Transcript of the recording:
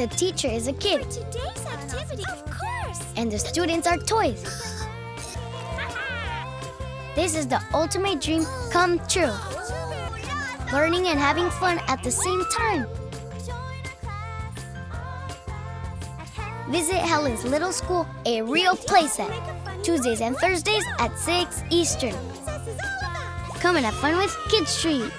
The teacher is a kid, For today's activity, of course. and the students are toys. This is the ultimate dream come true. Learning and having fun at the same time. Visit Helen's Little School, a real playset. Tuesdays and Thursdays at 6 Eastern. Come and have fun with Kids Street.